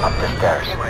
Up the stairs. Go.